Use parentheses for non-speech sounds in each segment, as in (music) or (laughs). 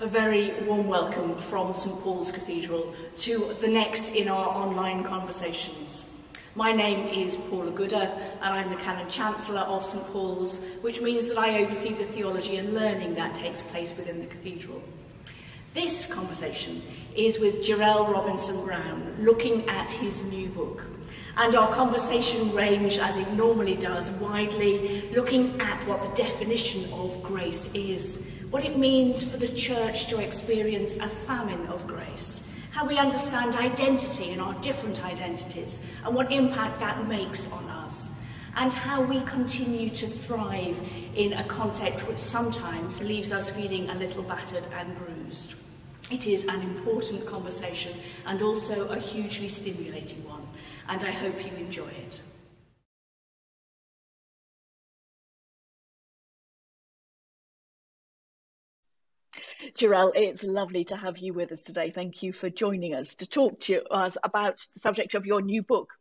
A very warm welcome from St Paul's Cathedral to the next in our online conversations. My name is Paula Gooder and I'm the Canon Chancellor of St Paul's, which means that I oversee the theology and learning that takes place within the cathedral. This conversation is with Jarel Robinson Brown, looking at his new book. And our conversation range, as it normally does, widely, looking at what the definition of grace is, what it means for the church to experience a famine of grace, how we understand identity and our different identities, and what impact that makes on us, and how we continue to thrive in a context which sometimes leaves us feeling a little battered and bruised. It is an important conversation and also a hugely stimulating one, and I hope you enjoy it. Jarel, it's lovely to have you with us today. Thank you for joining us to talk to us about the subject of your new book.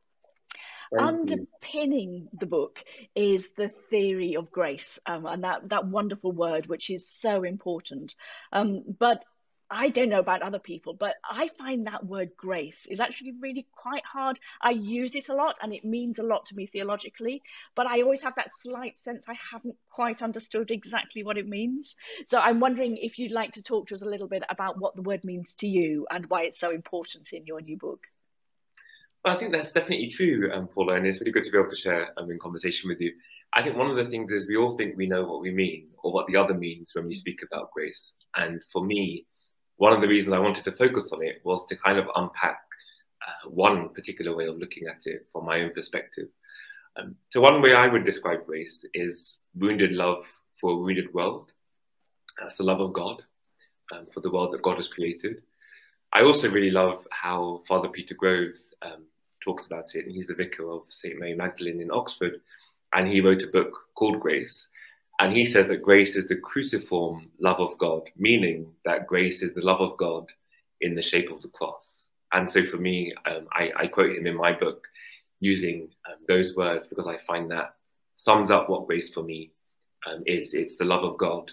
Thank Underpinning you. the book is the theory of grace, um, and that, that wonderful word, which is so important. Um, but I don't know about other people, but I find that word grace is actually really quite hard. I use it a lot and it means a lot to me theologically, but I always have that slight sense I haven't quite understood exactly what it means. So I'm wondering if you'd like to talk to us a little bit about what the word means to you and why it's so important in your new book. Well, I think that's definitely true, um, Paula, and it's really good to be able to share um, in conversation with you. I think one of the things is we all think we know what we mean or what the other means when we speak about grace. And for me, one of the reasons I wanted to focus on it was to kind of unpack uh, one particular way of looking at it from my own perspective. Um, so one way I would describe grace is wounded love for a wounded world. That's the love of God um, for the world that God has created. I also really love how Father Peter Groves um, talks about it, and he's the vicar of St. Mary Magdalene in Oxford, and he wrote a book called Grace, and he says that grace is the cruciform love of God, meaning that grace is the love of God in the shape of the cross. And so for me, um, I, I, quote him in my book using um, those words because I find that sums up what grace for me um, is. It's the love of God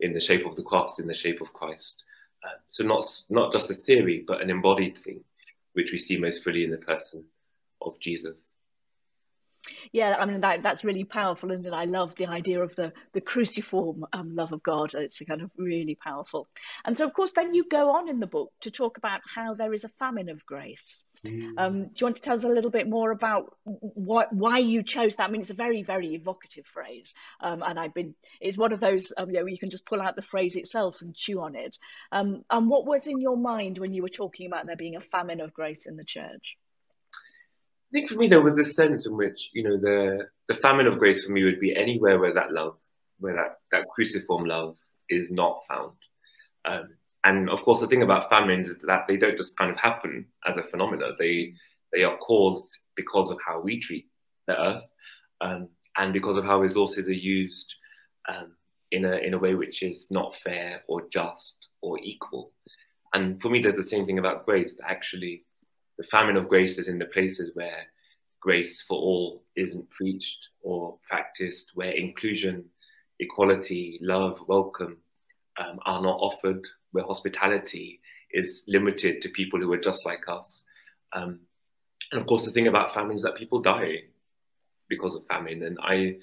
in the shape of the cross, in the shape of Christ. Um, so not, not just a theory, but an embodied thing, which we see most fully in the person of Jesus yeah, I mean that that's really powerful, isn't? I love the idea of the the cruciform um, love of God. It's kind of really powerful. And so, of course, then you go on in the book to talk about how there is a famine of grace. Mm. Um, do you want to tell us a little bit more about what why you chose that? I mean, it's a very very evocative phrase, um, and I've been it's one of those um, you know you can just pull out the phrase itself and chew on it. Um, and what was in your mind when you were talking about there being a famine of grace in the church? I think for me there was this sense in which you know the the famine of grace for me would be anywhere where that love, where that that cruciform love is not found. Um, and of course, the thing about famines is that they don't just kind of happen as a phenomenon. They they are caused because of how we treat the earth, um, and because of how resources are used um, in a in a way which is not fair or just or equal. And for me, there's the same thing about grace. That actually, the famine of grace is in the places where grace for all isn't preached or practiced, where inclusion, equality, love, welcome um, are not offered, where hospitality is limited to people who are just like us. Um, and of course, the thing about famine is that people die because of famine. And I,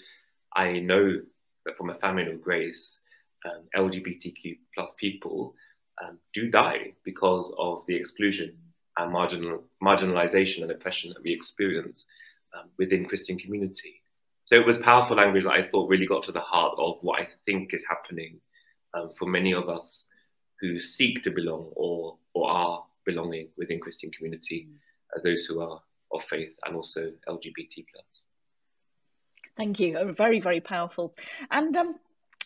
I know that from a famine of grace, um, LGBTQ plus people um, do die because of the exclusion and marginal, marginalization and oppression that we experience um, within Christian community. So it was powerful language that I thought really got to the heart of what I think is happening um, for many of us who seek to belong or, or are belonging within Christian community as those who are of faith and also LGBT plus. Thank you. Very, very powerful. And um,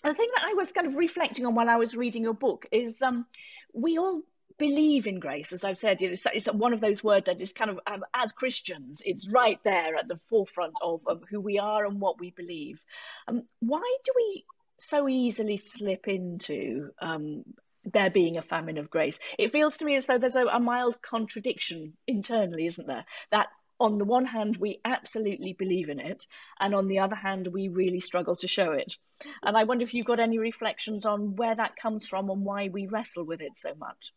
the thing that I was kind of reflecting on while I was reading your book is um, we all believe in grace, as I've said, you know, it's, it's one of those words that is kind of, um, as Christians, it's right there at the forefront of who we are and what we believe. Um, why do we so easily slip into um, there being a famine of grace? It feels to me as though there's a, a mild contradiction internally, isn't there? That on the one hand, we absolutely believe in it, and on the other hand, we really struggle to show it. And I wonder if you've got any reflections on where that comes from and why we wrestle with it so much.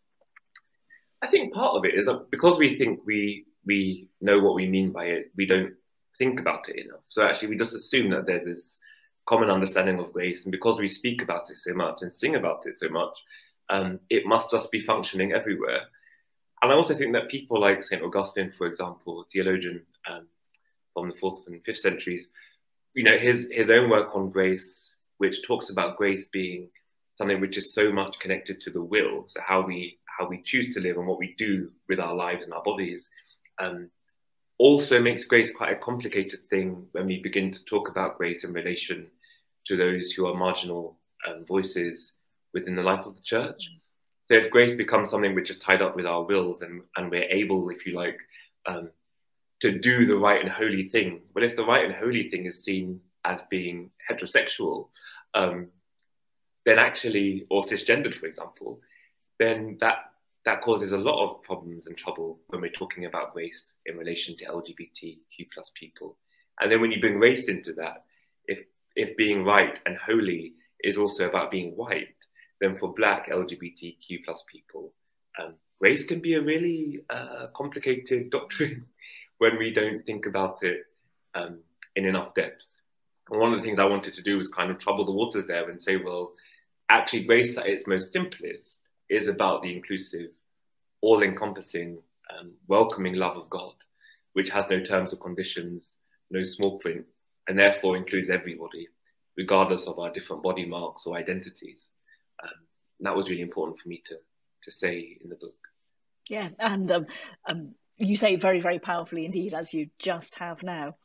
I think part of it is that because we think we we know what we mean by it, we don't think about it enough. So actually, we just assume that there's this common understanding of grace, and because we speak about it so much and sing about it so much, um, it must just be functioning everywhere. And I also think that people like St. Augustine, for example, theologian um, from the fourth and fifth centuries, you know, his, his own work on grace, which talks about grace being something which is so much connected to the will, so how we how we choose to live and what we do with our lives and our bodies, um, also makes grace quite a complicated thing when we begin to talk about grace in relation to those who are marginal um, voices within the life of the church. So if grace becomes something which is tied up with our wills and, and we're able, if you like, um, to do the right and holy thing, well, if the right and holy thing is seen as being heterosexual, um, then actually, or cisgendered, for example, then that that causes a lot of problems and trouble when we're talking about grace in relation to LGBTQ plus people. And then when you bring race into that, if if being right and holy is also about being white, then for black LGBTQ plus people, um, grace can be a really uh, complicated (laughs) doctrine when we don't think about it um, in enough depth. And one of the things I wanted to do was kind of trouble the waters there and say, well, actually, grace at its most simplest is about the inclusive, all encompassing, um, welcoming love of God, which has no terms or conditions, no small print, and therefore includes everybody, regardless of our different body marks or identities. Um, that was really important for me to to say in the book. Yeah, and um, um, you say very very powerfully indeed, as you just have now.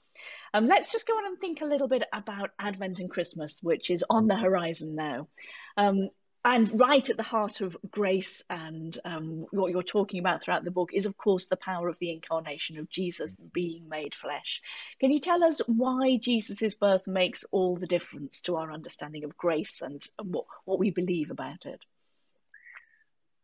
Um, let's just go on and think a little bit about Advent and Christmas, which is on the horizon now. Um, and right at the heart of grace and um, what you're talking about throughout the book is, of course, the power of the incarnation of Jesus being made flesh. Can you tell us why Jesus' birth makes all the difference to our understanding of grace and what, what we believe about it?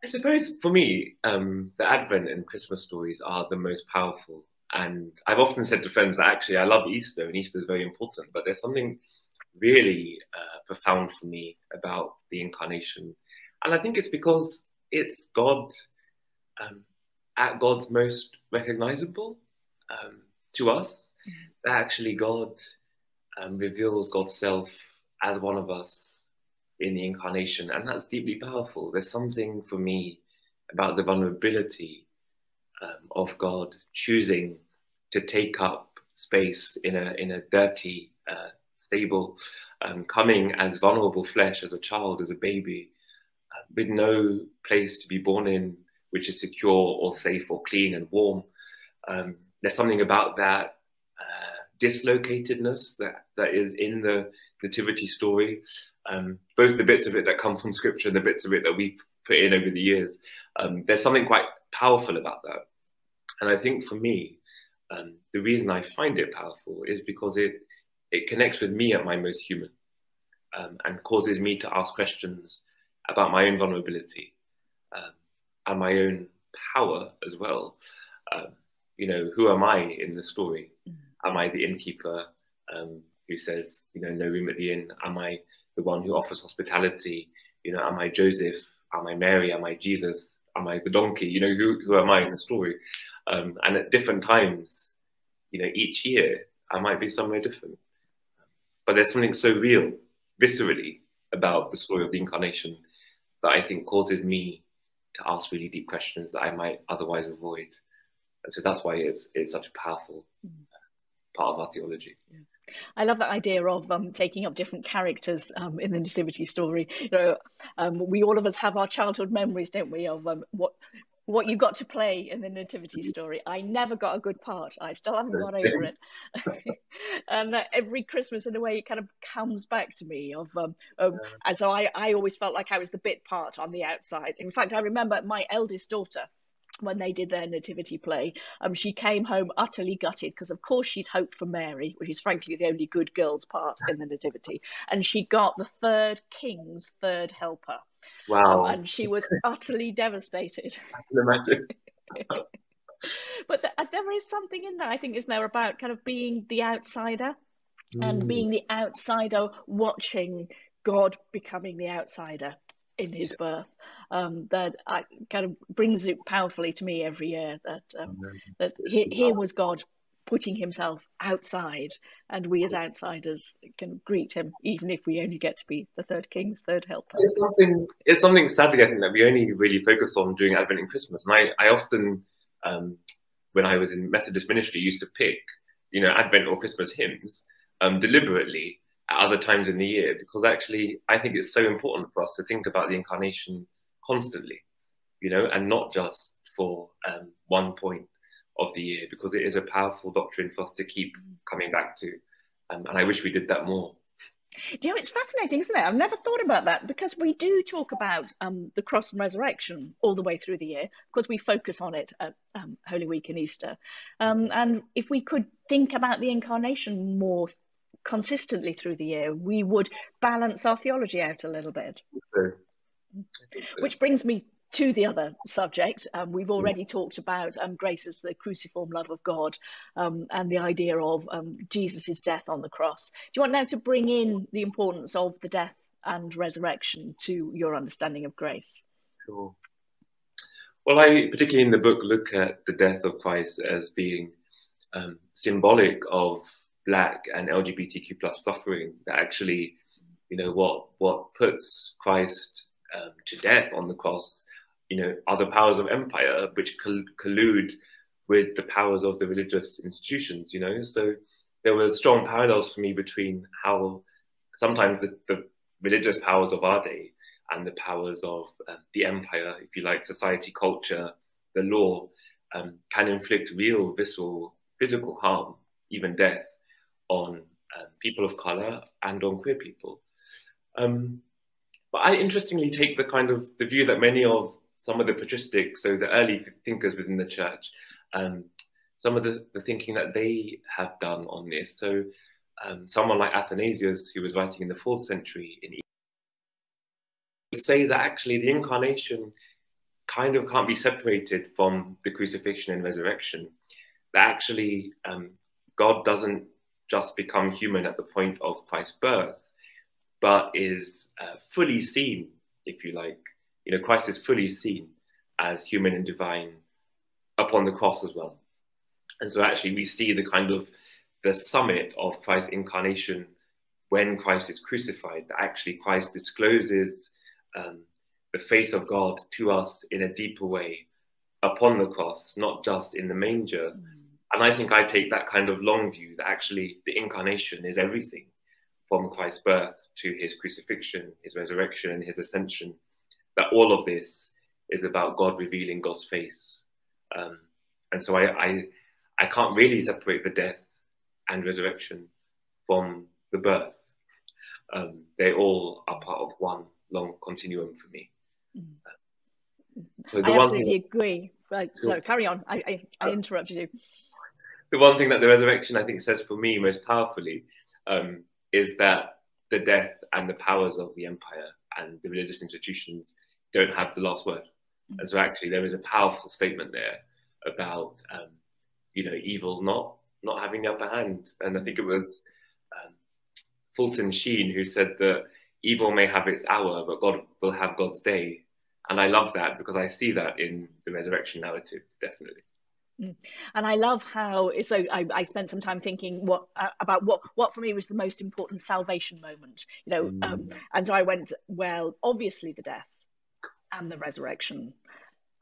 I suppose for me, um, the Advent and Christmas stories are the most powerful. And I've often said to friends that actually I love Easter and Easter is very important, but there's something really uh, profound for me about the incarnation. And I think it's because it's God um, at God's most recognizable um, to us, mm-hmm. that actually God um, reveals God's self as one of us in the incarnation. And that's deeply powerful. There's something for me about the vulnerability um, of God choosing to take up space in a, in a dirty, uh, stable, um, coming as vulnerable flesh, as a child, as a baby, uh, with no place to be born in which is secure or safe or clean and warm. Um, there's something about that uh, dislocatedness that, that is in the nativity story, um, both the bits of it that come from scripture and the bits of it that we put in over the years. Um, there's something quite powerful about that. And I think for me, um, the reason I find it powerful is because it it connects with me at my most human um, and causes me to ask questions about my own vulnerability um, and my own power as well. Um, you know, who am I in the story? Mm-hmm. Am I the innkeeper um, who says, you know, no room at the inn? Am I the one who offers hospitality? You know, am I Joseph? Am I Mary? Am I Jesus? Am I the donkey? You know, who, who am I in the story? Um, and at different times, you know, each year, I might be somewhere different. But there's something so real, viscerally, about the story of the incarnation that I think causes me to ask really deep questions that I might otherwise avoid. And so that's why it's, it's such a powerful mm. part of our theology. Yeah. I love that idea of um, taking up different characters um, in the nativity story. You know, um, we all of us have our childhood memories, don't we, of um, what what you got to play in the nativity mm-hmm. story. I never got a good part. I still haven't got over it. (laughs) and uh, every Christmas, in a way, it kind of comes back to me. Of um, um, and so I, I always felt like I was the bit part on the outside. In fact, I remember my eldest daughter when they did their nativity play, um, she came home utterly gutted because, of course, she'd hoped for Mary, which is frankly the only good girl's part in the nativity, and she got the third king's third helper. Wow! Um, and she was utterly devastated. (laughs) I can imagine. (laughs) but there is something in that, I think, isn't there, about kind of being the outsider mm. and being the outsider watching God becoming the outsider in his birth. Um, that I, kind of brings it powerfully to me every year that um, that he, here was God putting himself outside, and we as outsiders can greet him, even if we only get to be the third king's third helper. It's something. It's something sadly I think that we only really focus on during Advent and Christmas, and I, I often, um, when I was in Methodist ministry, used to pick, you know, Advent or Christmas hymns um, deliberately at other times in the year because actually I think it's so important for us to think about the incarnation constantly, you know, and not just for um, one point of the year because it is a powerful doctrine for us to keep coming back to. Um, and I wish we did that more. You know, it's fascinating, isn't it? I've never thought about that because we do talk about um, the cross and resurrection all the way through the year because we focus on it at um, Holy Week and Easter. Um, and if we could think about the incarnation more consistently through the year, we would balance our theology out a little bit. So, Which brings me to the other subject. Um, we've already talked about um, grace as the cruciform love of God um, and the idea of um, Jesus' death on the cross. Do you want now to bring in the importance of the death and resurrection to your understanding of grace? Sure. Well, I particularly in the book look at the death of Christ as being um, symbolic of black and LGBTQ plus suffering that actually, you know, what what puts Christ um, to death on the cross, you know, are the powers of empire which collude with the powers of the religious institutions, you know. So there were strong parallels for me between how sometimes the, the religious powers of our day and the powers of uh, the empire, if you like, society, culture, the law, um, can inflict real, visceral, physical harm, even death, on um, people of color and on queer people. Um, but I interestingly take the kind of the view that many of some of the patristic, so the early thinkers within the church, um, some of the, the, thinking that they have done on this. So um, someone like Athanasius, who was writing in the fourth century in would say that actually the incarnation kind of can't be separated from the crucifixion and resurrection. That actually um, God doesn't just become human at the point of Christ's birth, but is uh, fully seen, if you like. You know, Christ is fully seen as human and divine upon the cross as well. And so actually we see the kind of the summit of Christ's incarnation when Christ is crucified, that actually Christ discloses um, the face of God to us in a deeper way upon the cross, not just in the manger, mm and I think I take that kind of long view that actually the incarnation is everything from Christ's birth to his crucifixion, his resurrection, and his ascension. That all of this is about God revealing God's face. Um, and so I, I, I can't really separate the death and resurrection from the birth. Um, they all are part of one long continuum for me. Mm-hmm. So I absolutely that, agree. Right, sure. no, carry on. I, I, I uh, interrupted you the one thing that the resurrection I think says for me most powerfully um, is that the death and the powers of the empire and the religious institutions don't have the last word. And so actually there is a powerful statement there about um, you know evil not not having the upper hand. And I think it was um, Fulton Sheen who said that evil may have its hour, but God will have God's day. And I love that because I see that in the resurrection narrative, definitely. Mm. And I love how so I, I spent some time thinking what uh, about what what for me was the most important salvation moment, you know, mm. um, and I went well, obviously the death and the resurrection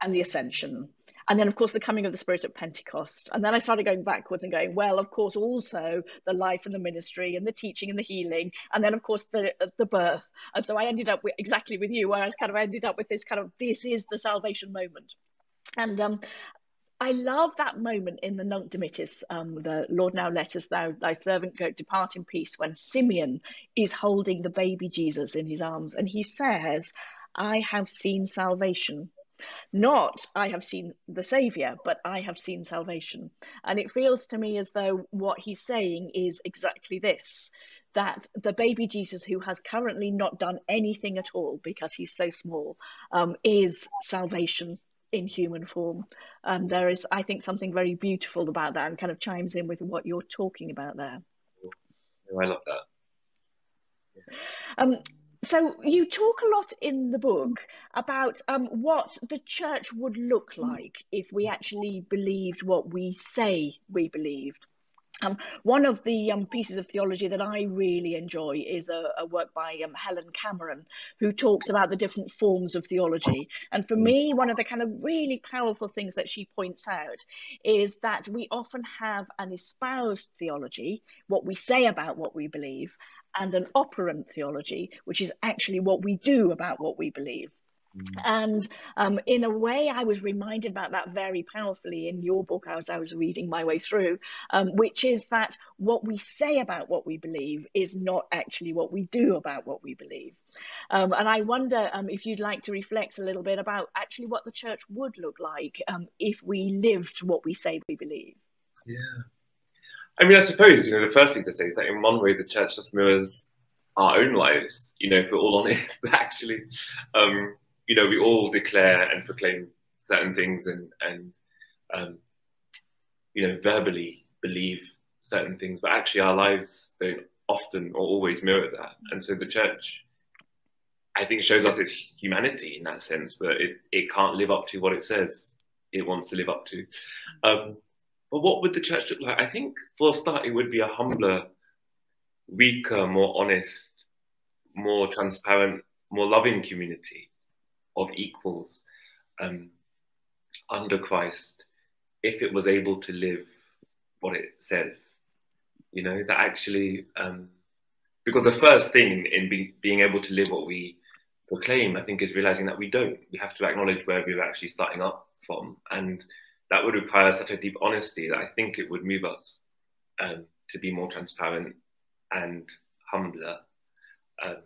and the ascension, and then of course the coming of the Spirit at Pentecost, and then I started going backwards and going well, of course also the life and the ministry and the teaching and the healing, and then of course the the birth, and so I ended up with exactly with you, where I kind of ended up with this kind of this is the salvation moment. And um, I love that moment in the Nunc Dimittis, um, the Lord now let us thou thy servant go depart in peace, when Simeon is holding the baby Jesus in his arms and he says, I have seen salvation. Not I have seen the Saviour, but I have seen salvation. And it feels to me as though what he's saying is exactly this that the baby Jesus, who has currently not done anything at all because he's so small, um, is salvation in human form. And there is, I think, something very beautiful about that and kind of chimes in with what you're talking about there. I love that. Yeah. Um, so you talk a lot in the book about um, what the church would look like if we actually believed what we say we believed. Um, one of the um, pieces of theology that I really enjoy is a, a work by um, Helen Cameron, who talks about the different forms of theology. And for me, one of the kind of really powerful things that she points out is that we often have an espoused theology, what we say about what we believe, and an operant theology, which is actually what we do about what we believe. Mm. And um, in a way, I was reminded about that very powerfully in your book as I was reading my way through, um, which is that what we say about what we believe is not actually what we do about what we believe. Um, and I wonder um, if you'd like to reflect a little bit about actually what the church would look like um, if we lived what we say we believe. Yeah. I mean, I suppose, you know, the first thing to say is that in one way, the church just mirrors our own lives, you know, if we're all honest, (laughs) actually. Um, you know, we all declare and proclaim certain things and, and um, you know, verbally believe certain things, but actually our lives don't often or always mirror that. And so the church, I think, shows us its humanity in that sense that it, it can't live up to what it says it wants to live up to. Um, but what would the church look like? I think for a start, it would be a humbler, weaker, more honest, more transparent, more loving community of equals um, under Christ if it was able to live what it says. You know, that actually, um, because the first thing in be, being able to live what we proclaim, I think, is realizing that we don't. We have to acknowledge where we're actually starting up from. And that would require such a deep honesty that I think it would move us um, to be more transparent and humbler. Um,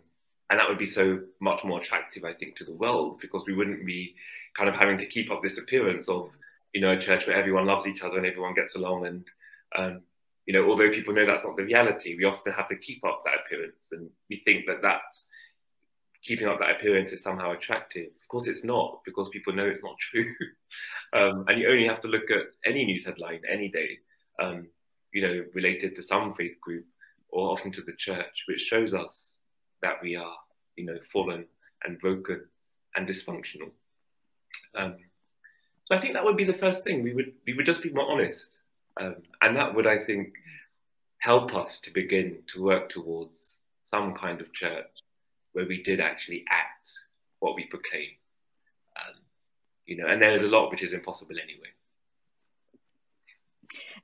and that would be so much more attractive, I think, to the world because we wouldn't be kind of having to keep up this appearance of, you know, a church where everyone loves each other and everyone gets along. And, um, you know, although people know that's not the reality, we often have to keep up that appearance. And we think that that's keeping up that appearance is somehow attractive. Of course, it's not because people know it's not (laughs) true. um, and you only have to look at any news headline any day, um, you know, related to some faith group or often to the church, which shows us that we are, you know, fallen and broken and dysfunctional. Um, so I think that would be the first thing. We would we would just be more honest, um, and that would, I think, help us to begin to work towards some kind of church where we did actually act what we proclaim. Um, you know, and there is a lot which is impossible anyway.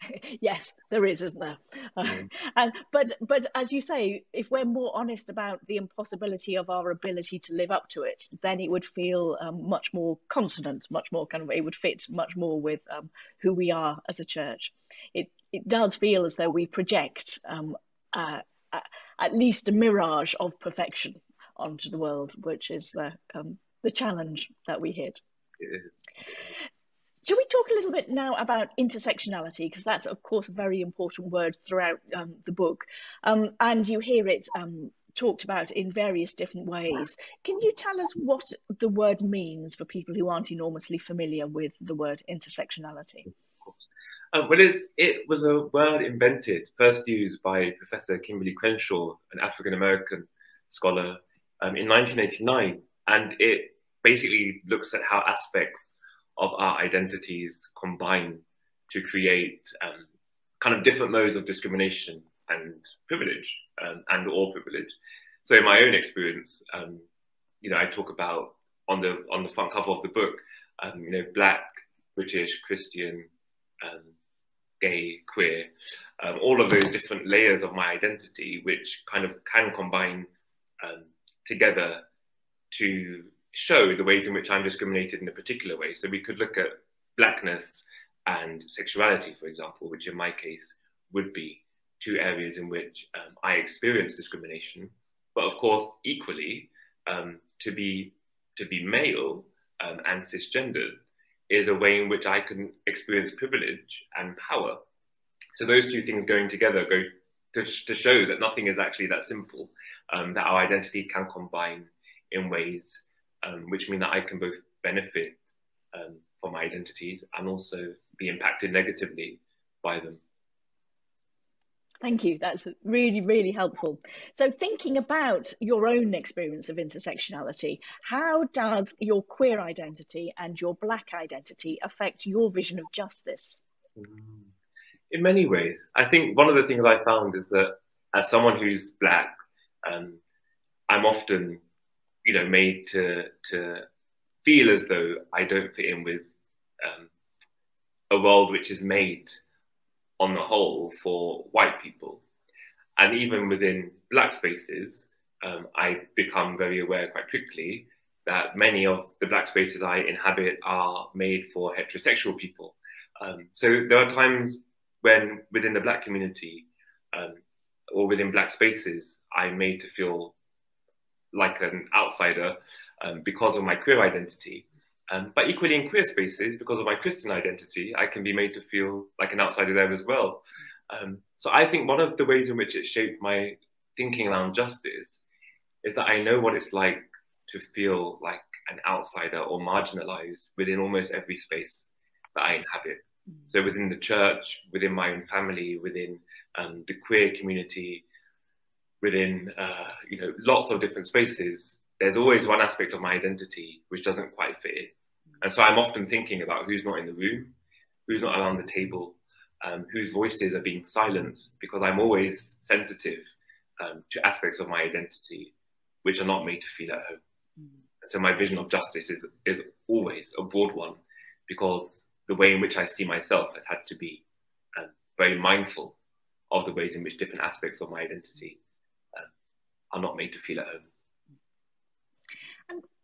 (laughs) yes, there is, isn't there? (laughs) Mm. and but but as you say, if we're more honest about the impossibility of our ability to live up to it, then it would feel um, much more consonant, much more kind of it would fit much more with um, who we are as a church. It it does feel as though we project um, uh, uh, at least a mirage of perfection onto the world, which is the um, the challenge that we hit. It is. Shall we talk a little bit now about intersectionality? Because that's, of course, a very important word throughout um, the book. Um, and you hear it um, talked about in various different ways. Can you tell us what the word means for people who aren't enormously familiar with the word intersectionality? Uh, well, it was a word invented, first used by Professor Kimberlé Crenshaw, an African American scholar, um, in 1989. And it basically looks at how aspects of our identities combine to create um, kind of different modes of discrimination and privilege um, and or privilege. So in my own experience, um, you know, I talk about on the on the front cover of the book, um, you know, black, British, Christian, um, gay, queer, um, all of those different layers of my identity, which kind of can combine together to show the ways in which I'm discriminated in a particular way. So we could look at blackness and sexuality, for example, which in my case would be two areas in which um, I experience discrimination. But of course, equally, um, to be to be male um, and cisgendered is a way in which I can experience privilege and power. So those two things going together go to, to show that nothing is actually that simple, um, that our identities can combine in ways um, which mean that I can both benefit um, for my identities and also be impacted negatively by them. Thank you. That's really, really helpful. So, thinking about your own experience of intersectionality, how does your queer identity and your Black identity affect your vision of justice? In many ways. I think one of the things I found is that as someone who's Black, um, I'm often, you know, made to to feel as though I don't fit in with um, a world which is made on the whole for white people. And even within black spaces, um, I become very aware quite quickly that many of the black spaces I inhabit are made for heterosexual people. Um, so there are times when within the black community um, or within black spaces, I'm made to feel like an outsider um, because of my queer identity. Um, but equally in queer spaces, because of my Christian identity, I can be made to feel like an outsider there as well. Um, so I think one of the ways in which it shaped my thinking around justice is that I know what it's like to feel like an outsider or marginalized within almost every space that I inhabit. Mm. So within the church, within my own family, within um, the queer community, within uh, you know lots of different spaces, there's always one aspect of my identity which doesn't quite fit in. And so I'm often thinking about who's not in the room, who's not around the table, um, whose voices are being silenced, because I'm always sensitive um, to aspects of my identity which are not made to feel at home. Mm. And so my vision of justice is, is always a broad one, because the way in which I see myself has had to be um, very mindful of the ways in which different aspects of my identity are not made to feel at home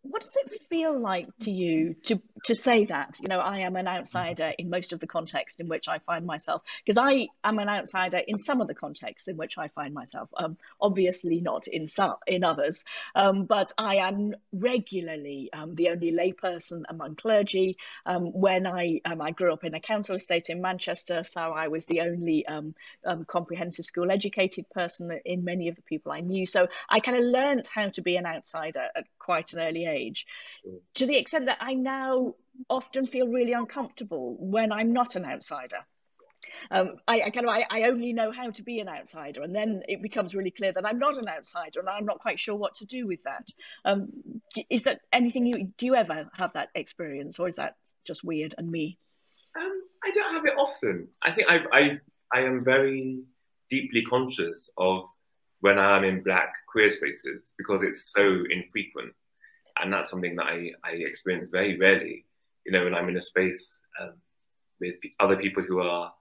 what does it feel like to you to to say that? You know i am an outsider in most of the context in which i find myself because i am an outsider in some of the contexts in which i find myself um, obviously not in some in others. Um, but i am regularly um, the only layperson among clergy. Um, when i um, i grew up in a council estate in manchester so i was the only um, comprehensive school educated person in many of the people i knew. So i kind of learned how to be an outsider at quite an early age, to the extent that I now often feel really uncomfortable when I'm not an outsider. Um, I, I, kind of I, I, only know how to be an outsider, and then it becomes really clear that I'm not an outsider, and I'm not quite sure what to do with that. Um, is that anything you do you ever have that experience, or is that just weird and me? Um, I don't have it often. I think I, I I am very deeply conscious of when I'm in black queer spaces because it's so infrequent and that's something that I, I experience very rarely. You know, when I'm in a space um, with other people who are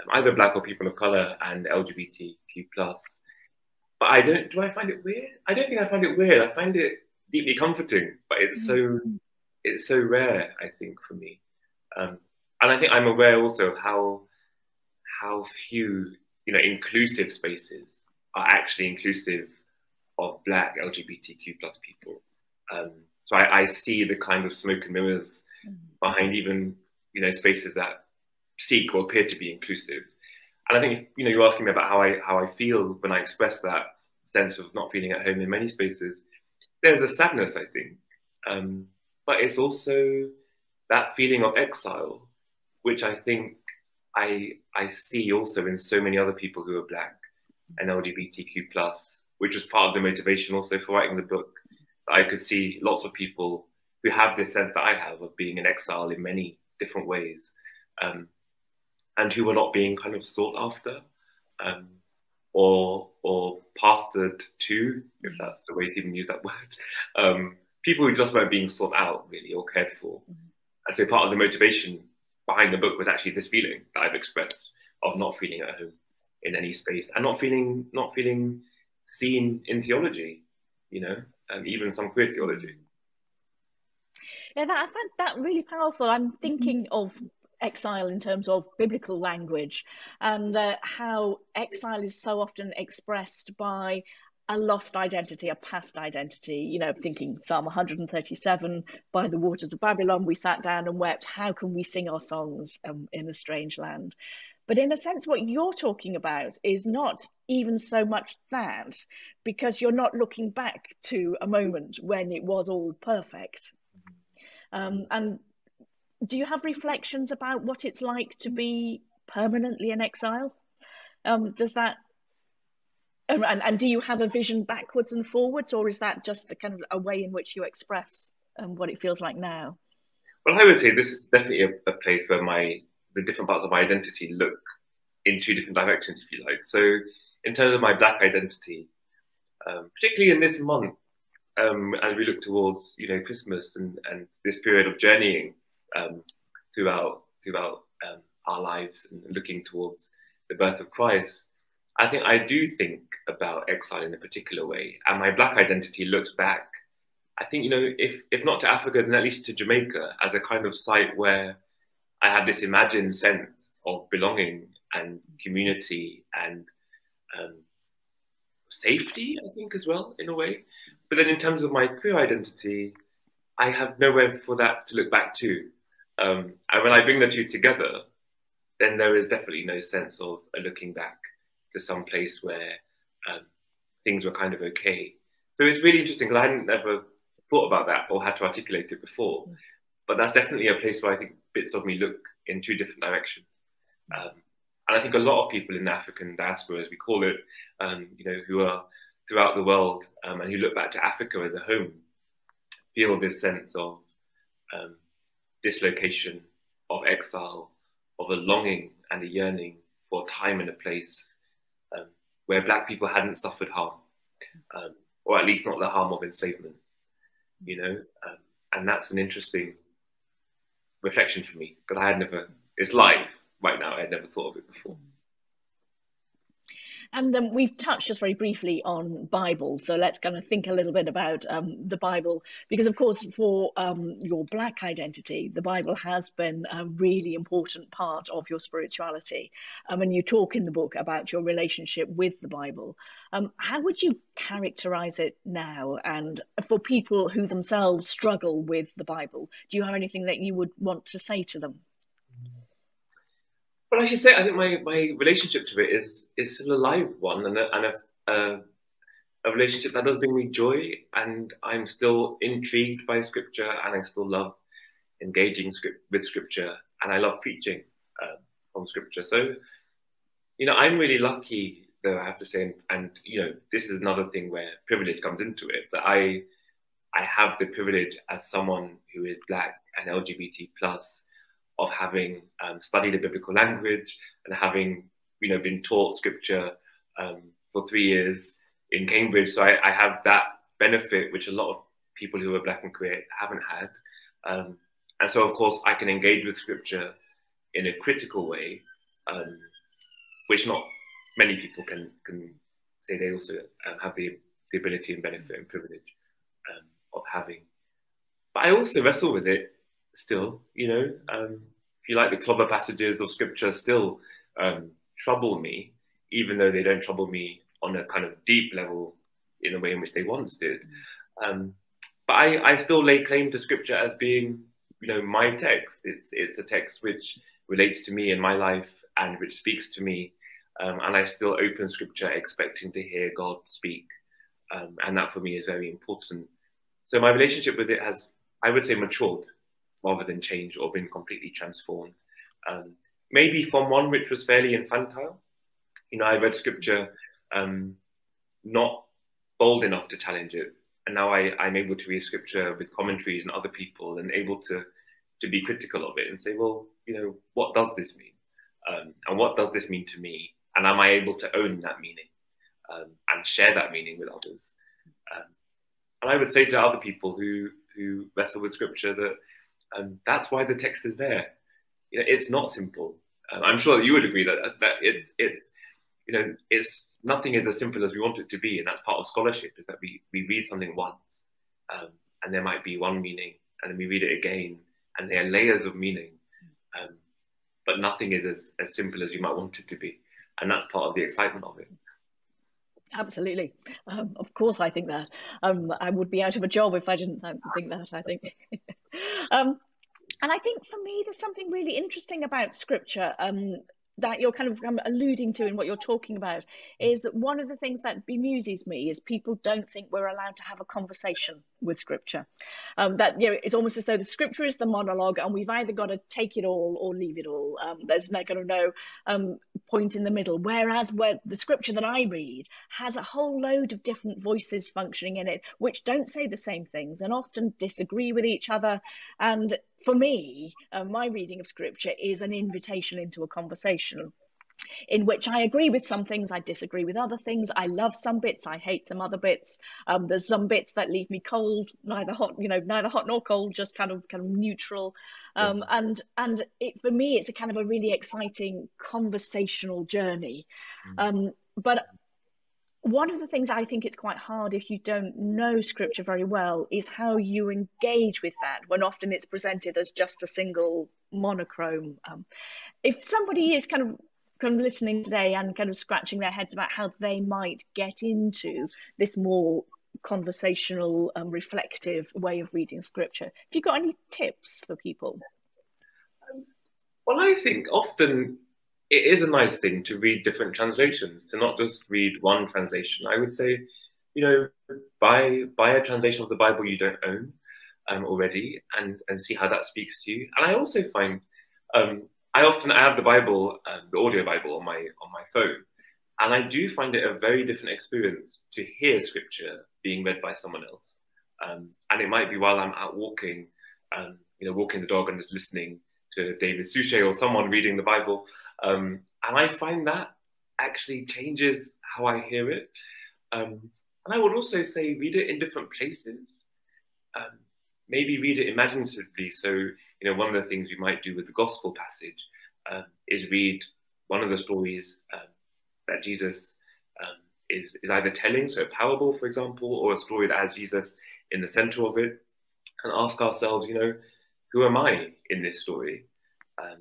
um, either black or people of color and LGBTQ plus. But I don't. Do I find it weird? I don't think I find it weird. I find it deeply comforting. But it's so it's so rare. I think for me, um, and I think I'm aware also of how how few you know inclusive spaces are actually inclusive of Black LGBTQ plus people. Um, so I, I, see the kind of smoke and mirrors mm-hmm. behind even you know spaces that seek or appear to be inclusive. And I think you know you're asking me about how I how I feel when I express that sense of not feeling at home in many spaces. There's a sadness, I think, um, but it's also that feeling of exile, which I think I I see also in so many other people who are black and LGBTQ plus, which was part of the motivation also for writing the book. I could see lots of people who have this sense that I have of being in exile in many different ways, um, and who were not being kind of sought after, um, or or pastored to, if that's the way to even use that (laughs) word. Um, people who just weren't being sought out really or cared for. Mm-hmm. And so part of the motivation behind the book was actually this feeling that I've expressed of not feeling at home in any space and not feeling not feeling seen in theology, you know and even some queer theology. Yeah, that, I find that really powerful. I'm thinking of exile in terms of biblical language and uh, how exile is so often expressed by a lost identity, a past identity. You know, thinking Psalm 137, by the waters of Babylon, we sat down and wept. How can we sing our songs um, in a strange land? But in a sense, what you're talking about is not even so much that, because you're not looking back to a moment when it was all perfect. Um, and do you have reflections about what it's like to be permanently in exile? Um, does that and, and, do you have a vision backwards and forwards, or is that just a kind of a way in which you express um, what it feels like now? Well, I would say this is definitely a, a, place where my the different parts of my identity look in two different directions, if you like. So, in terms of my black identity, um, particularly in this month, um, as we look towards you know Christmas and, and this period of journeying um, throughout throughout um, our lives and looking towards the birth of Christ, I think I do think about exile in a particular way, and my black identity looks back. I think you know, if if not to Africa, then at least to Jamaica as a kind of site where I had this imagined sense of belonging and community and um, safety. I think as well, in a way. But then, in terms of my queer identity, I have nowhere for that to look back to. Um, and when I bring the two together, then there is definitely no sense of a looking back to some place where um, things were kind of okay. So it's really interesting because I hadn't ever thought about that or had to articulate it before. Mm. But that's definitely a place where I think bits of me look in two different directions. Um, and I think a lot of people in the African diaspora, as we call it, um, you know, who are throughout the world um, and who look back to Africa as a home, feel this sense of um, dislocation, of exile, of a longing and a yearning for time and a place where black people hadn't suffered harm, um, or at least not the harm of enslavement, you know, um, and that's an interesting reflection for me because I had never, it's live right now, I had never thought of it before. And um, we've touched just very briefly on Bible, so let's kind of think a little bit about um, the Bible, because of course, for um, your Black identity, the Bible has been a really important part of your spirituality. Um, and you talk in the book about your relationship with the Bible. Um, how would you characterize it now? And for people who themselves struggle with the Bible, do you have anything that you would want to say to them? Well, I should say, I think my, my relationship to it is is still a live one and a, and a, a, a relationship that does bring me joy. And I'm still intrigued by scripture and I still love engaging script, with scripture and I love preaching uh, from scripture. So, you know, I'm really lucky, though, I have to say, and, and you know, this is another thing where privilege comes into it, that I I have the privilege as someone who is black and LGBT plus of having um, studied the biblical language and having you know been taught scripture um, for three years in Cambridge. So I, I, have that benefit, which a lot of people who are black and queer haven't had. Um, and so, of course, I can engage with scripture in a critical way, um, which not many people can can say they also um, have the, the ability and benefit and privilege um, of having. But I also wrestle with it still, you know, um, if you like, the clobber passages of scripture still um, trouble me, even though they don't trouble me on a kind of deep level in a way in which they once did. Um, but I, I still lay claim to scripture as being, you know, my text. It's it's a text which relates to me in my life and which speaks to me. Um, and I still open scripture expecting to hear God speak. Um, and that for me is very important. So my relationship with it has, I would say, matured rather than changed or been completely transformed. Um, maybe from one which was fairly infantile. You know, I read scripture um, not bold enough to challenge it. And now I, I'm able to read scripture with commentaries and other people and able to, to be critical of it and say, well, you know, what does this mean? Um, and what does this mean to me? And am I able to own that meaning um, and share that meaning with others? Um, and I would say to other people who, who wrestle with scripture that and that's why the text is there. You know, it's not simple. Um, I'm sure you would agree that that it's it's you know it's nothing is as simple as we want it to be, and that's part of scholarship is that we we read something once, um, and there might be one meaning, and then we read it again, and there are layers of meaning, um, but nothing is as as simple as you might want it to be, and that's part of the excitement of it. Absolutely. Um, of course, I think that. Um, I would be out of a job if I didn't think that, I think. (laughs) um, and I think for me, there's something really interesting about scripture. Um, that you're kind of um, alluding to in what you're talking about is that one of the things that bemuses me is people don't think we're allowed to have a conversation with scripture. Um, that you know, it's almost as though the scripture is the monologue, and we've either got to take it all or leave it all. Um, there's no kind of no um, point in the middle. Whereas where the scripture that I read has a whole load of different voices functioning in it, which don't say the same things and often disagree with each other, and for me, uh, my reading of scripture is an invitation into a conversation in which I agree with some things, I disagree with other things. I love some bits, I hate some other bits. Um, there's some bits that leave me cold, neither hot, you know, neither hot nor cold, just kind of kind of neutral. Um, yeah. And and it for me, it's a kind of a really exciting conversational journey. Mm. Um, but one of the things I think it's quite hard if you don't know scripture very well is how you engage with that when often it's presented as just a single monochrome. Um, if somebody is kind of kind of listening today and kind of scratching their heads about how they might get into this more conversational, um, reflective way of reading scripture, have you got any tips for people? Well, I think often it is a nice thing to read different translations, to not just read one translation. I would say, you know, buy buy a translation of the Bible you don't own um, already, and and see how that speaks to you. And I also find, um, I often I have the Bible, um, the audio Bible on my on my phone, and I do find it a very different experience to hear Scripture being read by someone else. Um, and it might be while I'm out walking, um, you know, walking the dog and just listening to David Suchet or someone reading the Bible. Um, and I find that actually changes how I hear it. Um, and I would also say read it in different places. Um, maybe read it imaginatively. So, you know, one of the things you might do with the gospel passage um, is read one of the stories um, that Jesus um, is, is either telling, so a parable, for example, or a story that has Jesus in the center of it, and ask ourselves, you know, who am I in this story? Um,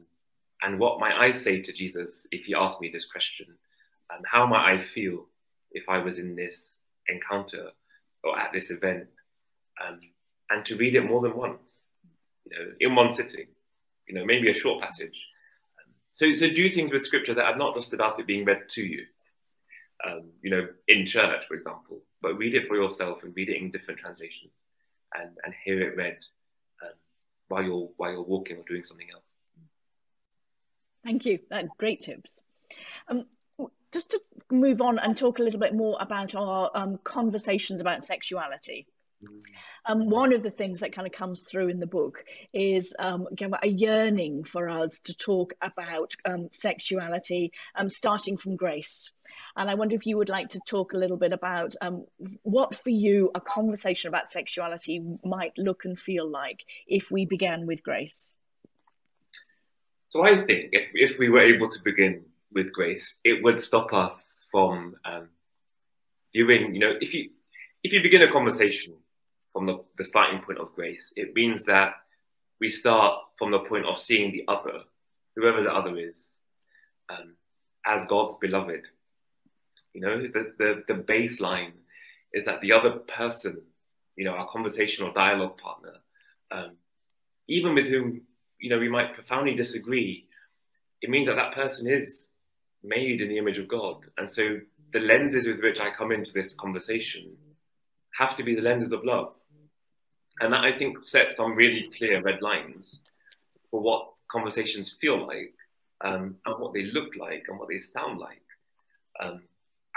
and what might I say to Jesus if he asked me this question? And how might I feel if I was in this encounter or at this event? Um, and to read it more than once, you know, in one sitting, you know, maybe a short passage. So, so do things with scripture that are not just about it being read to you, um, you know, in church, for example, but read it for yourself and read it in different translations and, and hear it read um, while you're while you're walking or doing something else. Thank you. That's great tips. Um, just to move on and talk a little bit more about our um, conversations about sexuality. Um, one of the things that kind of comes through in the book is um, a yearning for us to talk about um, sexuality, um, starting from grace. And I wonder if you would like to talk a little bit about um, what, for you, a conversation about sexuality might look and feel like if we began with grace. So I think if, if we were able to begin with grace, it would stop us from um, viewing, you know, if you if you begin a conversation from the, the starting point of grace, it means that we start from the point of seeing the other, whoever the other is, um, as God's beloved. You know, the, the, the baseline is that the other person, you know, our conversational dialogue partner, um, even with whom you know, we might profoundly disagree, it means that that person is made in the image of God. And so the lenses with which I come into this conversation have to be the lenses of love. And that I think sets some really clear red lines for what conversations feel like um, and what they look like and what they sound like. Um,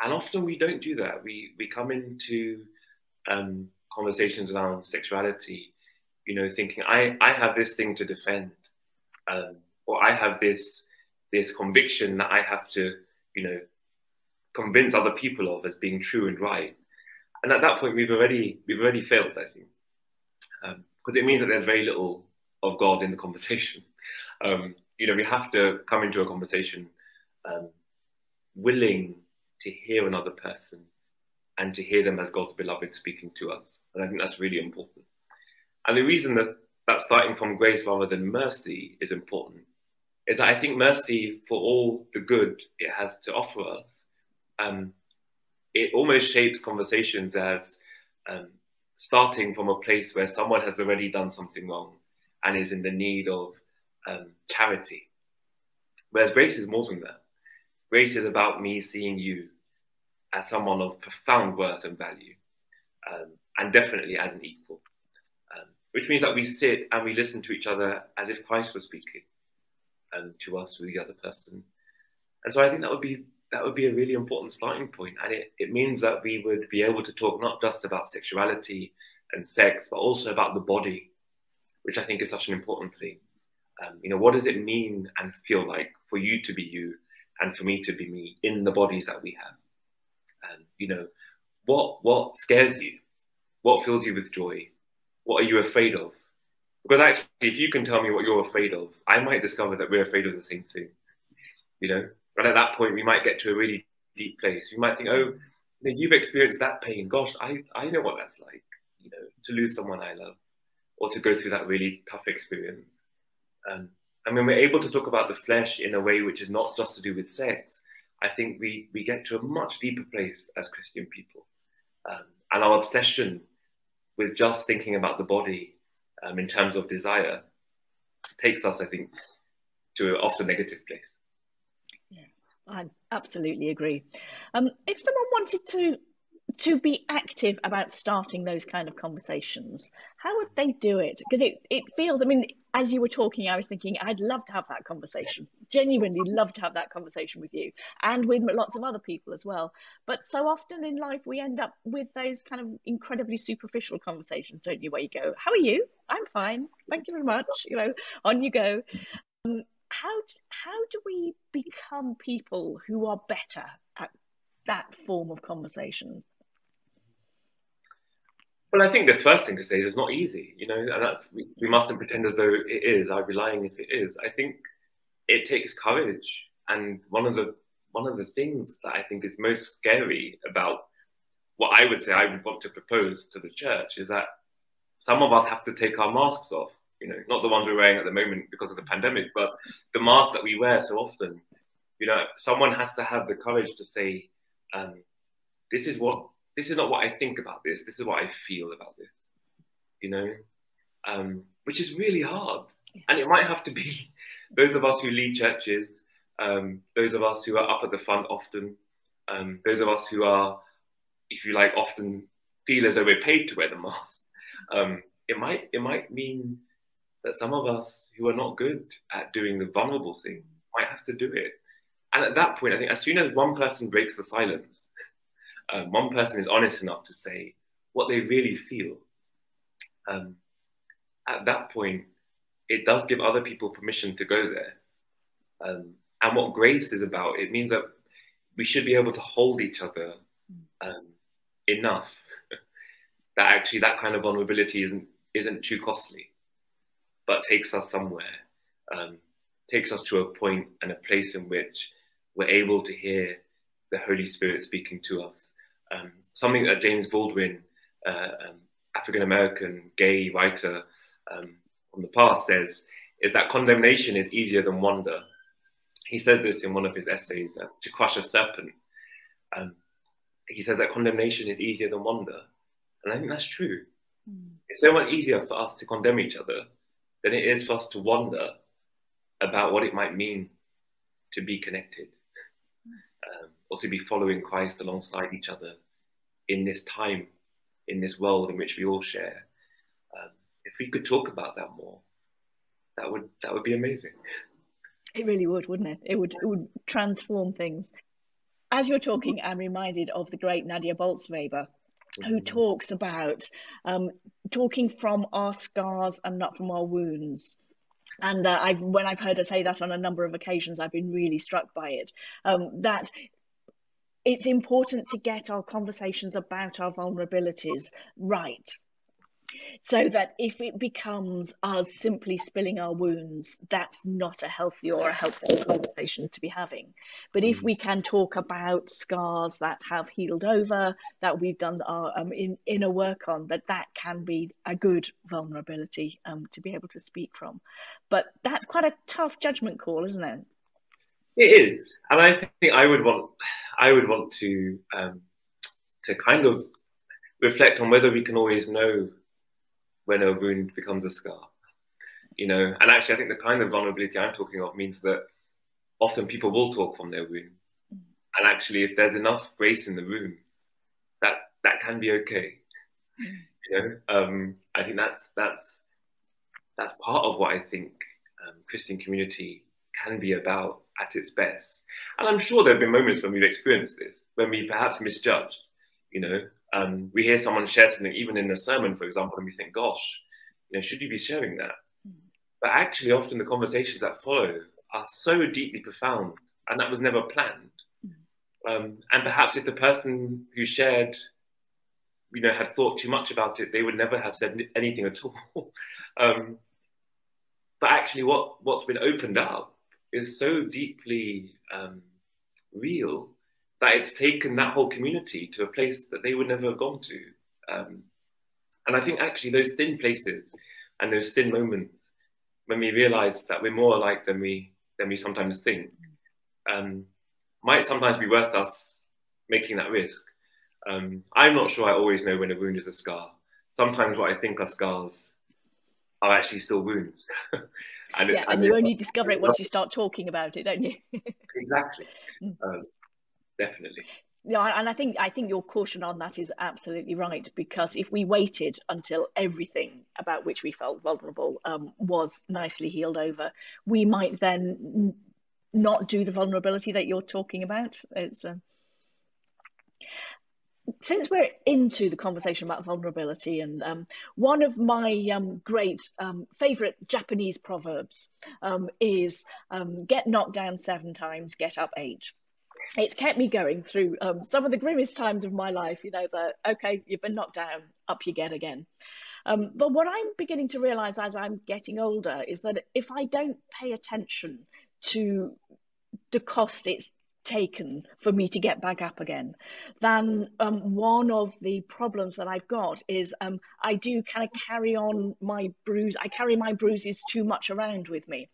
and often we don't do that. We, we come into um, conversations around sexuality you know, thinking I, I have this thing to defend, um, or I have this this conviction that I have to, you know, convince other people of as being true and right. And at that point, we've already we've already failed, I think, because um, it means that there's very little of God in the conversation. (laughs) Um, you know, we have to come into a conversation um, willing to hear another person and to hear them as God's beloved speaking to us. And I think that's really important. And the reason that, that starting from grace rather than mercy is important is that I think mercy, for all the good it has to offer us, um, it almost shapes conversations as um, starting from a place where someone has already done something wrong and is in the need of um, charity, Whereas grace is more than that. Grace is about me seeing you as someone of profound worth and value, um, and definitely as an equal. Um, which means that we sit and we listen to each other as if Christ was speaking um, to us through the other person. And so I think that would be that would be a really important starting point, and it, it means that we would be able to talk not just about sexuality and sex, but also about the body, which I think is such an important thing. Um, you know, what does it mean and feel like for you to be you and for me to be me in the bodies that we have? And you know, what what scares you? What fills you with joy? What are you afraid of? Because actually, if you can tell me what you're afraid of, I might discover that we're afraid of the same thing. You know, and at that point, we might get to a really deep place. We might think, oh, you know, you've experienced that pain. Gosh, I, I know what that's like. You know, to lose someone I love, or to go through that really tough experience. Um, and when we're able to talk about the flesh in a way which is not just to do with sex, I think we, we get to a much deeper place as Christian people. Um, and our obsession with just thinking about the body um, in terms of desire takes us, I think, to an often negative place. I absolutely agree. Um, if someone wanted to to be active about starting those kind of conversations, how would they do it? Because it, it feels, I mean, as you were talking, I was thinking, I'd love to have that conversation. Genuinely love to have that conversation with you and with lots of other people as well. But so often in life, we end up with those kind of incredibly superficial conversations, don't you? Where you go, How are you? I'm fine. Thank you very much. You know, on you go. Um, how, how do we become people who are better at that form of conversation? Well, I think the first thing to say is it's not easy, you know, and we, we mustn't pretend as though it is. I'd be lying if it is. I think it takes courage, and one of the one of the things that I think is most scary about what I would say I would want to propose to the church is that some of us have to take our masks off. You know, not the ones we're wearing at the moment because of the pandemic, but the mask that we wear so often. You know, someone has to have the courage to say, um, "This is what this is not what I think about this. This is what I feel about this. You know, um, which is really hard. And it might have to be (laughs) those of us who lead churches, um, those of us who are up at the front often, um, those of us who are, if you like, often feel as though we're paid to wear the (laughs) mask. Um, it might it might mean that some of us who are not good at doing the vulnerable thing might have to do it. And at that point, I think as soon as one person breaks the silence, um, one person is honest enough to say what they really feel, um, at that point, it does give other people permission to go there. Um, and what grace is about, it means that we should be able to hold each other um, enough (laughs) that actually that kind of vulnerability isn't isn't too costly, but takes us somewhere, um, takes us to a point and a place in which we're able to hear the Holy Spirit speaking to us um, something that James Baldwin, uh, um, African American gay writer um, from the past, says is that condemnation is easier than wonder. He says this in one of his essays, uh, To Crush a Serpent. Um, he says that condemnation is easier than wonder. And I think that's true. Mm. It's so much easier for us to condemn each other than it is for us to wonder about what it might mean to be connected um, or to be following Christ alongside each other in this time, in this world in which we all share. Um, if we could talk about that more, that would that would be amazing. It really would, wouldn't it? It would it would transform things. As you're talking, I'm reminded of the great Nadia Bolz-Weber, who mm-hmm. talks about um, talking from our scars and not from our wounds. And uh, I've when I've heard her say that on a number of occasions, I've been really struck by it. Um, that it's important to get our conversations about our vulnerabilities right so that if it becomes us simply spilling our wounds, that's not a healthy or a helpful conversation to be having. But if mm. we can talk about scars that have healed over, that we've done our um, in, inner work on, that that can be a good vulnerability um, to be able to speak from. But that's quite a tough judgment call, isn't it? It is, and I think I would want, I would want to, um, to kind of reflect on whether we can always know when a wound becomes a scar. You know, and actually, I think the kind of vulnerability I'm talking of means that often people will talk from their wounds. And actually, if there's enough grace in the room, that that can be okay. You know, um, I think that's that's that's part of what I think um, Christian community can be about at its best. And I'm sure there have been moments when we've experienced this, when we perhaps misjudged. You know, um, we hear someone share something, even in a sermon, for example, and we think, "Gosh, you know, should you be sharing that?" But actually, often the conversations that follow are so deeply profound, and that was never planned. Um, and perhaps if the person who shared, you know, had thought too much about it, they would never have said anything at all. (laughs) um, but actually, what what's been opened up is so deeply um, real that it's taken that whole community to a place that they would never have gone to. Um, and I think actually those thin places and those thin moments when we realize that we're more alike than we than we sometimes think um, might sometimes be worth us making that risk. Um, I'm not sure I always know when a wound is a scar. Sometimes what I think are scars are actually still wounds. (laughs) and yeah, it, and, and you only discover it once you start talking about it, don't you? (laughs) exactly. Mm. Um, definitely. Yeah, and I think I think your caution on that is absolutely right because if we waited until everything about which we felt vulnerable um, was nicely healed over, we might then not do the vulnerability that you're talking about. It's uh... since we're into the conversation about vulnerability, and um, one of my um, great um, favorite Japanese proverbs um, is "Get knocked down seven times, get up eight it's kept me going through um, some of the grimmest times of my life. You know, that okay, you've been knocked down, up you get again. Um, but what I'm beginning to realize as I'm getting older is that if I don't pay attention to the cost it's taken for me to get back up again, then um, one of the problems that I've got is um, I do kind of carry on my bruise. I carry my bruises too much around with me.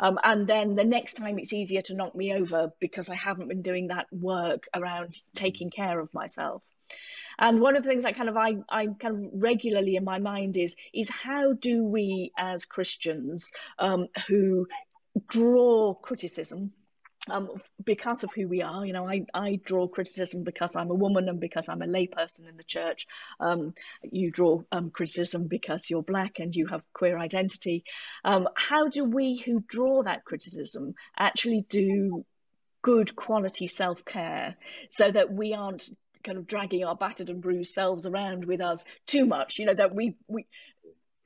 Um, and then the next time it's easier to knock me over because I haven't been doing that work around taking care of myself. And one of the things that kind of I, I kind of regularly in my mind is is how do we as Christians um, who draw criticism um, because of who we are. You know, I, I draw criticism because I'm a woman and because I'm a layperson in the church. Um, you draw um, criticism because you're black and you have queer identity. Um, how do we who draw that criticism actually do good quality self care so that we aren't kind of dragging our battered and bruised selves around with us too much? You know, that we, we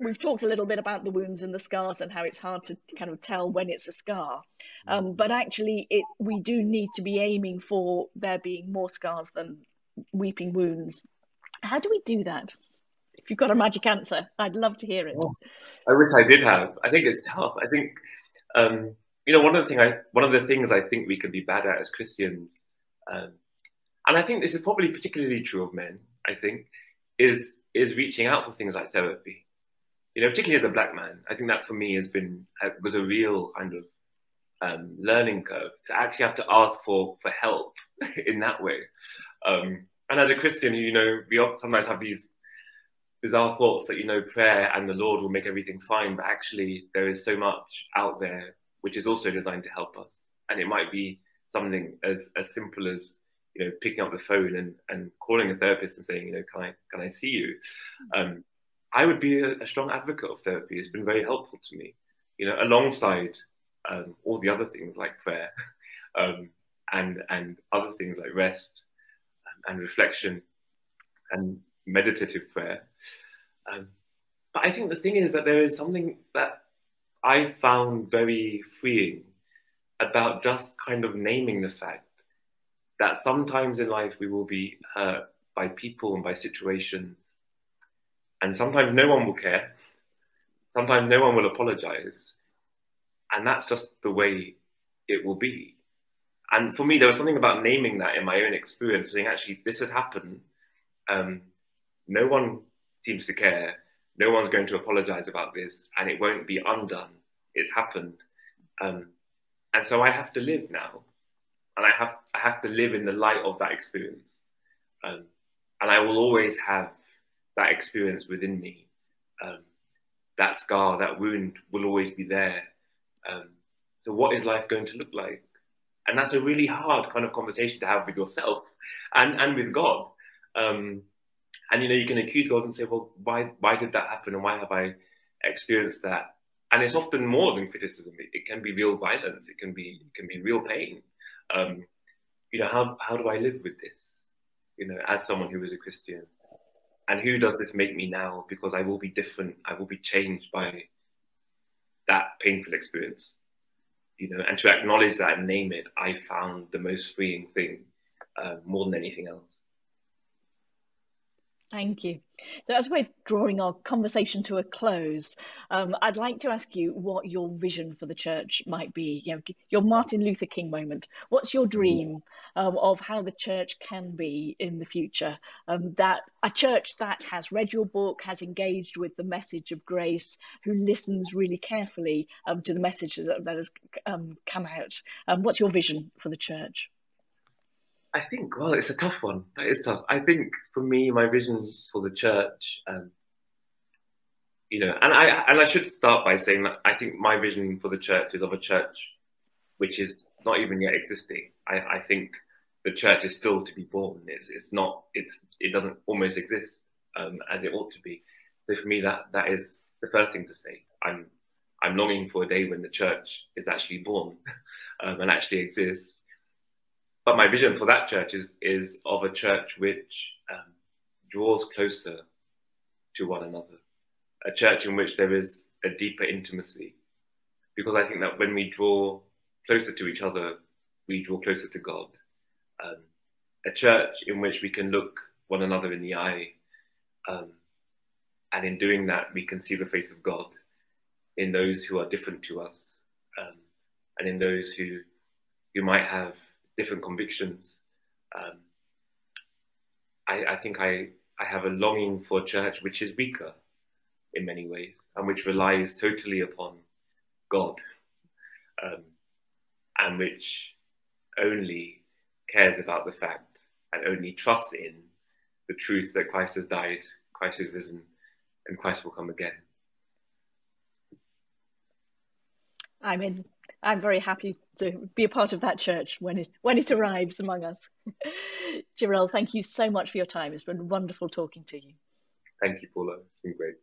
we've talked a little bit about the wounds and the scars and how it's hard to kind of tell when it's a scar. Um, but actually, it we do need to be aiming for there being more scars than weeping wounds. How do we do that? If you've got a magic answer, I'd love to hear it. Oh, I wish I did have. I think it's tough. I think um, you know one of the thing I one of the things I think we can be bad at as Christians, um, and I think this is probably particularly true of men. I think is is reaching out for things like therapy you know, particularly as a black man, I think that for me has been was a real kind of um, learning curve to actually have to ask for for help (laughs) in that way. Um, and as a Christian, you know, we sometimes have these bizarre thoughts that you know prayer and the Lord will make everything fine, but actually there is so much out there which is also designed to help us, and it might be something as as simple as you know picking up the phone and, and calling a therapist and saying you know can I can I see you, um, I would be a, a, strong advocate of therapy. It's been very helpful to me, you know, alongside um, all the other things like prayer (laughs) um, and and other things like rest and, and reflection and meditative prayer. Um, but I think the thing is that there is something that I found very freeing about just kind of naming the fact that sometimes in life we will be hurt by people and by situations and sometimes no one will care. Sometimes no one will apologize. And that's just the way it will be. And for me, there was something about naming that in my own experience, saying, actually, this has happened. Um, no one seems to care. No one's going to apologize about this, and it won't be undone. It's happened. Um, and so I have to live now. And I have, I have to live in the light of that experience. Um, and I will always have that experience within me. Um, that scar, that wound will always be there. Um, so, what is life going to look like? and that's a really hard kind of conversation to have with yourself and and with God. Um, and you know, you can accuse God and say, "Well, why why did that happen, and why have I experienced that?" And it's often more than criticism. It, it can be real violence. It can be it can be real pain. Um, you know, how how do I live with this? You know, as someone who is a Christian, and who does this make me now? Because I will be different. I will be changed by that painful experience you know, and to acknowledge that and name it, I found the most freeing thing uh, more than anything else. Thank you. So, as we're drawing our conversation to a close, um, I'd like to ask you what your vision for the church might be. You know, your Martin Luther King moment. What's your dream um, of how the church can be in the future? Um, that a church that has read your book, has engaged with the message of grace, who listens really carefully um, to the message that, that has um, come out. Um, what's your vision for the church? I think, well, it's a tough one. That is tough. I think for me, my vision for the church, um, you know, and I and I should start by saying that I think my vision for the church is of a church which is not even yet existing. I, I think the church is still to be born. It's, it's not. It's it doesn't almost exist um, as it ought to be. So for me, that that is the first thing to say. I'm I'm longing for a day when the church is actually born (laughs) um, and actually exists but my vision for that church is is of a church which um, draws closer to one another, a church in which there is a deeper intimacy, because I think that when we draw closer to each other, we draw closer to God. Um, a church in which we can look one another in the eye, um, and in doing that, we can see the face of God in those who are different to us, um, and in those who who might have different convictions. Um, I, I, think I, I have a longing for a church which is weaker in many ways and which relies totally upon God um, and which only cares about the fact and only trusts in the truth that Christ has died, Christ has risen, and Christ will come again. I'm in. I'm very happy to be a part of that church when it when it arrives among us. (laughs) Jarel, thank you so much for your time. It's been wonderful talking to you. Thank you, Paula. It's been great.